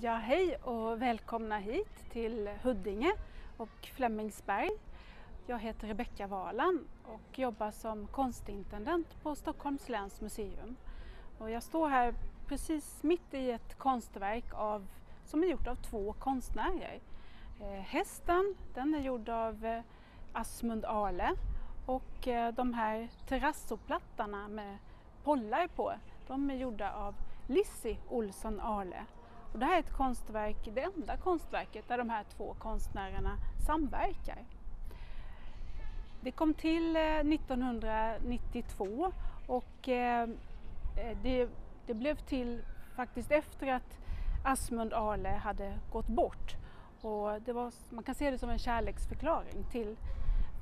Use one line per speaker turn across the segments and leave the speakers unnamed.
Ja, hej och välkomna hit till Huddinge och Flemingsberg. Jag heter Rebecka Valan och jobbar som konstintendent på Stockholms läns museum. Och jag står här precis mitt i ett konstverk av, som är gjort av två konstnärer. Eh, hästen, den är gjord av eh, Asmund Ale och eh, de här terrassoplattarna med pollar på, de är gjorda av Lissi Olsson Ale. Och det här är ett konstverk, det enda konstverket där de här två konstnärerna samverkar. Det kom till eh, 1992 och eh, eh, det, det blev till faktiskt efter att Asmund Ale hade gått bort. Och det var, man kan se det som en kärleksförklaring till,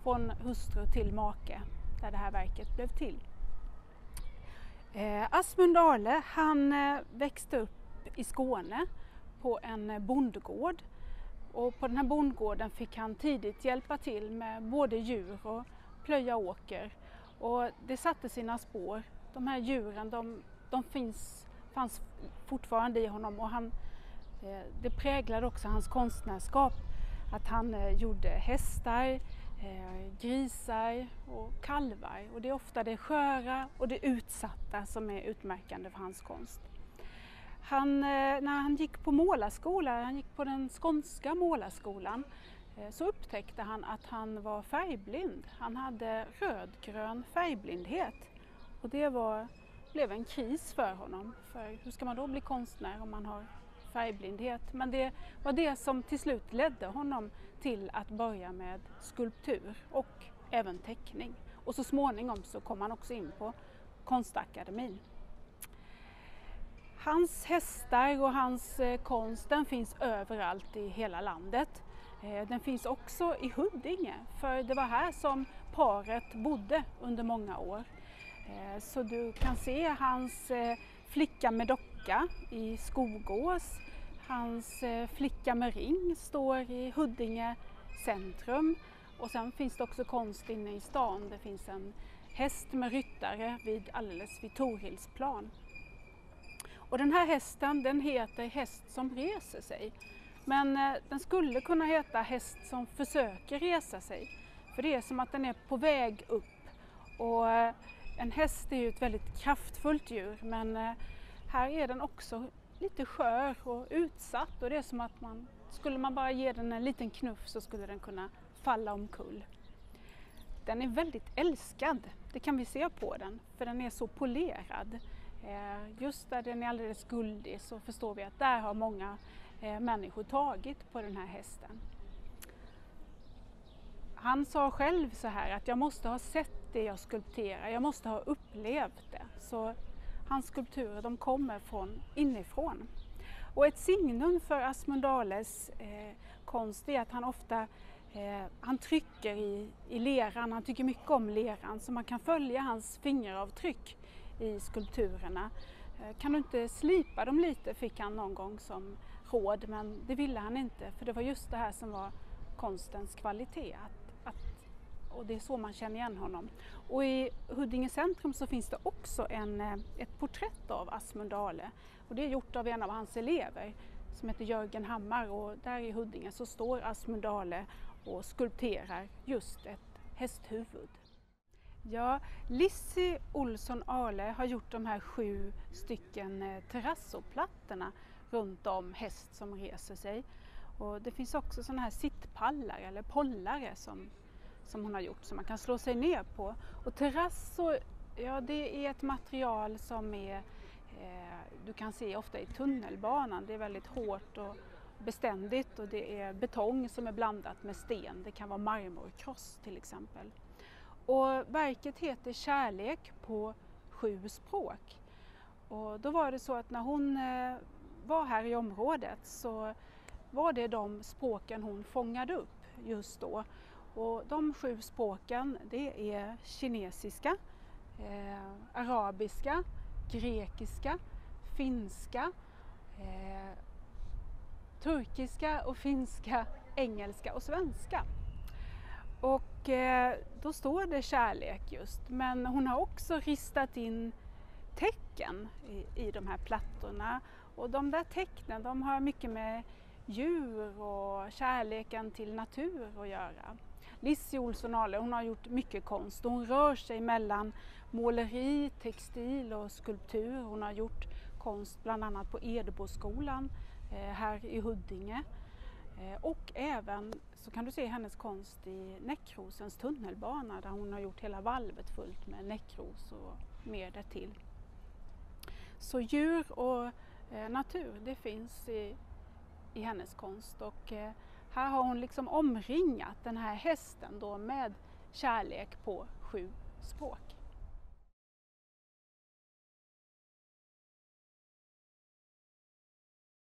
från hustru till make där det här verket blev till. Eh, Asmund Ale han växte upp i Skåne på en eh, bondgård. Och på den här bondgården fick han tidigt hjälpa till med både djur och plöja åker. Och det satte sina spår. De här djuren de, de finns, fanns fortfarande i honom och han, eh, det präglade också hans konstnärskap. Att han eh, gjorde hästar, grisar och kalvar. Och det är ofta det sköra och det utsatta som är utmärkande för hans konst. Han, eh, när han gick på målarskola, han gick på den skånska målarskolan, eh, så upptäckte han att han var färgblind. Han hade rödgrön färgblindhet och det var, blev en kris för honom. För hur ska man då bli konstnär om man har färgblindhet? Men det var det som till slut ledde honom till att börja med skulptur och även teckning. Och så småningom så kom han också in på Konstakademin. Hans hästar och hans eh, konst den finns överallt i hela landet. Eh, den finns också i Huddinge, för det var här som paret bodde under många år. Eh, så du kan se hans flicka med docka i Skogås. Hans flicka med ring står i Huddinge centrum. Och sen finns det också konst inne i stan. Det finns en häst med ryttare vid, alldeles vid Torhildsplan. Och den här hästen den heter häst som reser sig. Men eh, den skulle kunna heta häst som försöker resa sig. För det är som att den är på väg upp. Och eh, en häst är ju ett väldigt kraftfullt djur men eh, här är den också lite skör och utsatt och det är som att man, skulle man bara ge den en liten knuff så skulle den kunna falla omkull. Den är väldigt älskad, det kan vi se på den, för den är så polerad. Eh, just där den är alldeles guldig så förstår vi att där har många eh, människor tagit på den här hästen. Han sa själv så här att jag måste ha sett det jag skulpterar, jag måste ha upplevt det. Så hans skulpturer de kommer från inifrån. Och ett signum för Asmund Dahles eh, konst är att han ofta eh, han trycker i, i leran, han tycker mycket om leran så man kan följa hans fingeravtryck i skulpturerna. Eh, kan du inte slipa dem lite fick han någon gång som råd men det ville han inte för det var just det här som var konstens kvalitet. Att, att, och det är så man känner igen honom. Och i Huddinge centrum så finns det också en, eh, ett porträtt av Asmund Dale och det är gjort av en av hans elever som heter Jörgen Hammar och där i Huddinge så står Asmund Dale och skulpterar just ett hästhuvud. Ja, Lissi Olsson Ale har gjort de här sju stycken eh, terrassoplattorna runt om häst som reser sig. Och det finns också sådana här sittpallar eller pollare som, som hon har gjort som man kan slå sig ner på. Och terrasso, ja det är ett material som är, eh, du kan se ofta i tunnelbanan, det är väldigt hårt och beständigt och det är betong som är blandat med sten, det kan vara marmorkross till exempel. Och verket heter Kärlek på sju språk. Och då var det så att när hon eh, var här i området så var det de språken hon fångade upp just då. Och de sju språken det är kinesiska, eh, arabiska, grekiska, finska, eh, turkiska och finska, engelska och svenska. Och och eh, då står det kärlek just, men hon har också ristat in tecken i, i de här plattorna Och de där tecknen de har mycket med djur och kärleken till natur att göra. Lissi Olsson Ale hon har gjort mycket konst. Hon rör sig mellan måleri, textil och skulptur. Hon har gjort konst bland annat på Edeboskolan eh, här i Huddinge. Eh, och även så kan du se hennes konst i Näckrosens tunnelbana där hon har gjort hela valvet fullt med näckros och mer därtill. Så djur och eh, natur det finns i, i hennes konst och eh, här har hon liksom omringat den här hästen då med kärlek på sju språk.